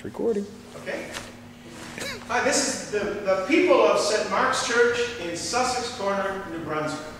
It's recording. Okay. Hi, this is the, the people of St. Mark's Church in Sussex Corner, New Brunswick.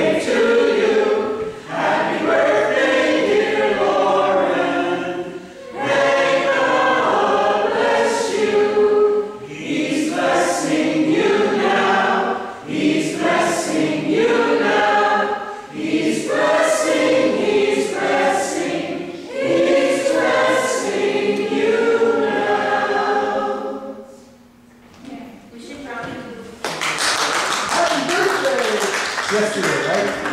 Yesterday, right?